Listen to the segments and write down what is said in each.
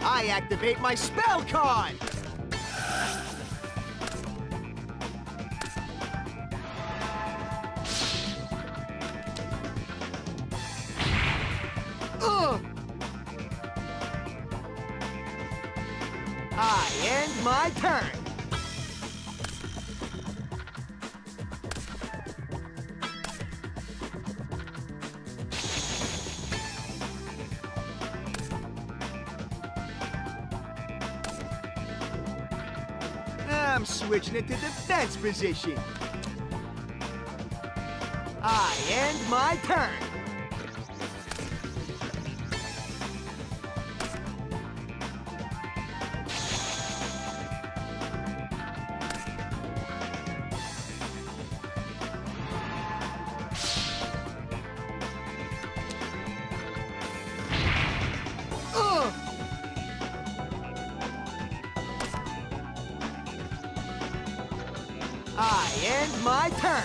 I activate my spell card! Ugh! I end my turn! Switching it to defense position. I end my turn. I my turn.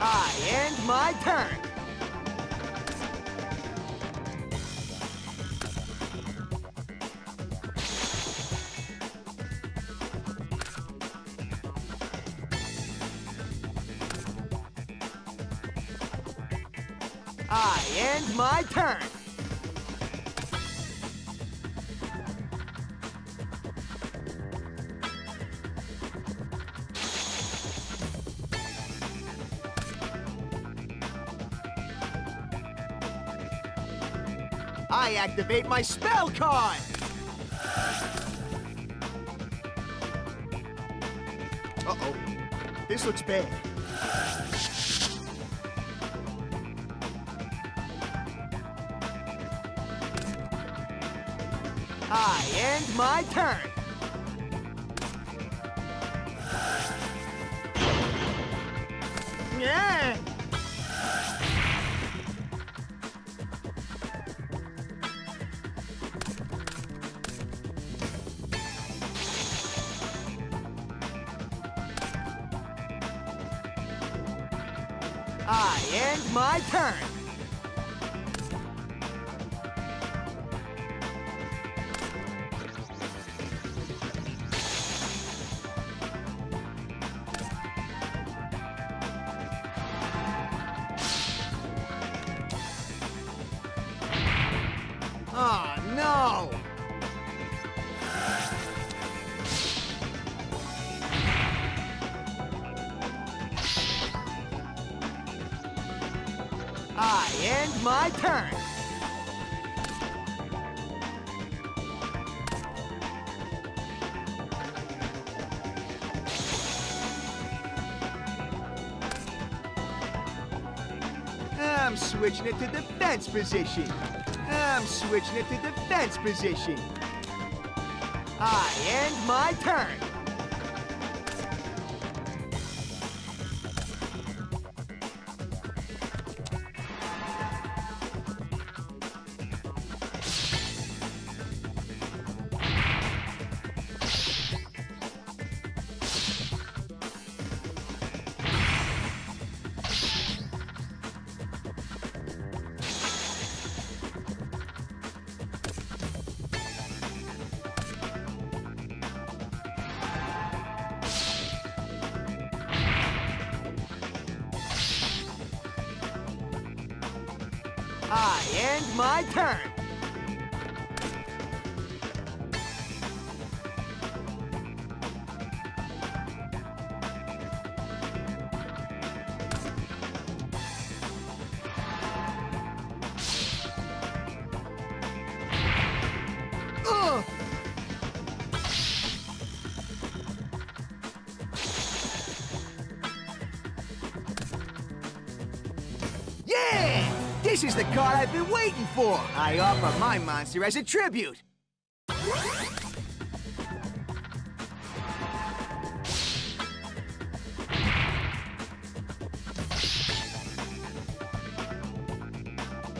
I end my turn. I end my turn. I activate my spell card. Uh-oh. This looks bad. I end my turn. Yeah. I end my turn. No! I end my turn. I'm switching it to defense position. I'm switching it to defense position. I end my turn. I end my turn. Yeah! This is the card I've been waiting for. I offer my monster as a tribute.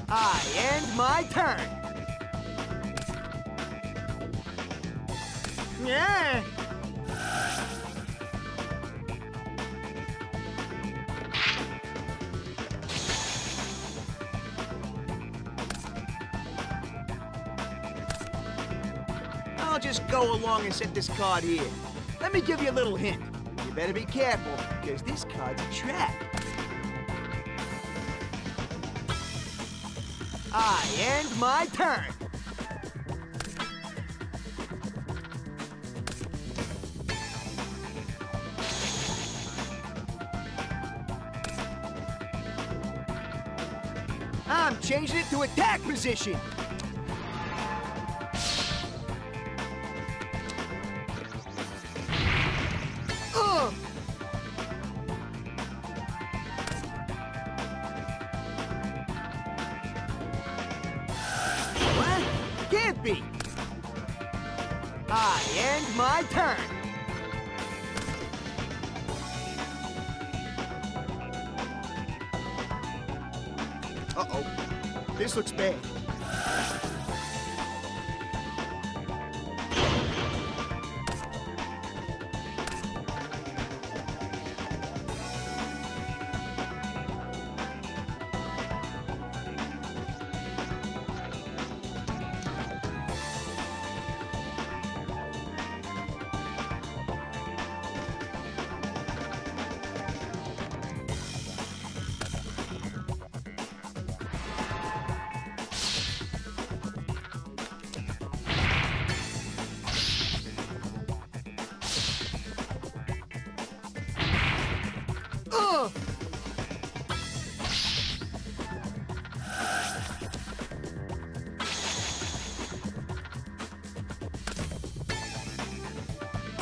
I end my turn. Yeah. Just go along and set this card here. Let me give you a little hint. You better be careful, because this card's a trap. I end my turn. I'm changing it to attack position. Can't be. I end my turn. Uh-oh. This looks bad.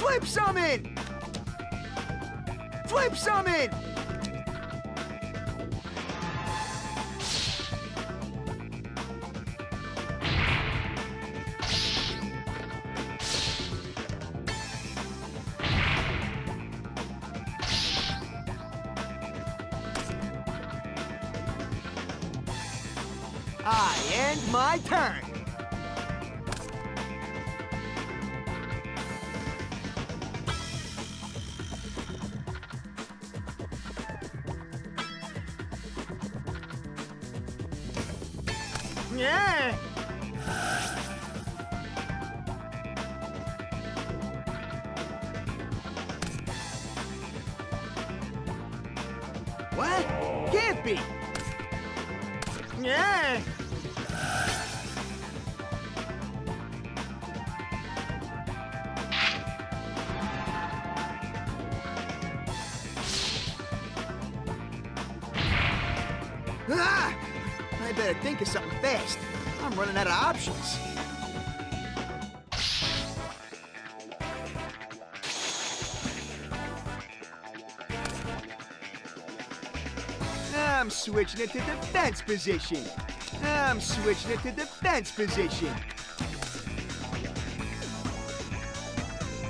Flip summon! Flip summon! I end my turn. Yeah. What? Can't be. Yeah. Ah! Better think of something fast. I'm running out of options. I'm switching it to defense position. I'm switching it to defense position.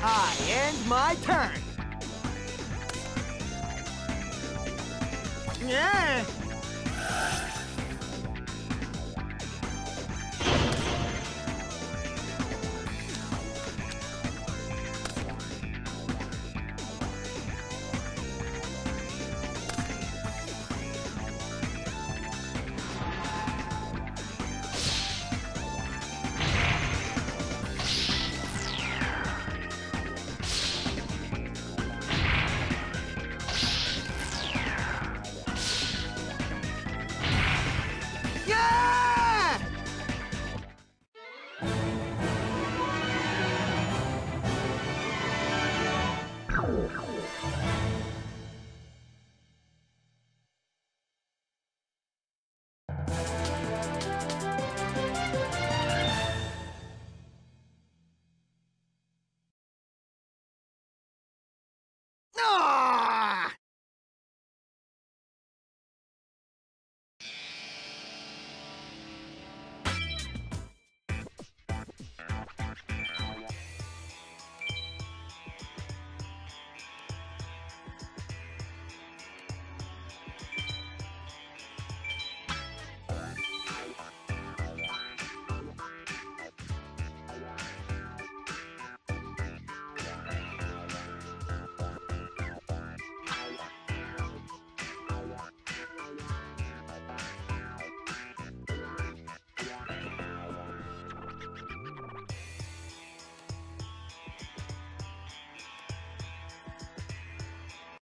I end my turn. Yeah!